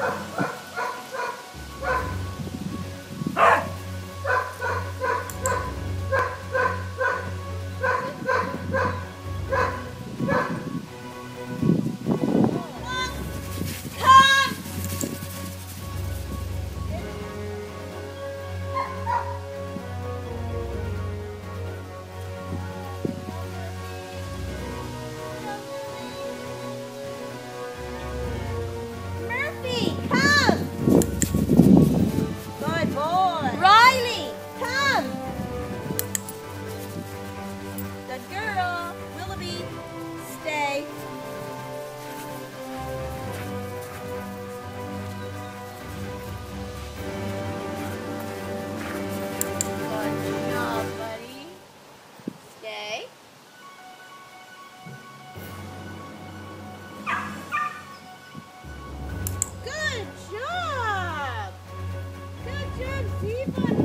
Ha ha ha! Good girl. Willoughby, stay. Good job, buddy. Stay. Good job! Good job,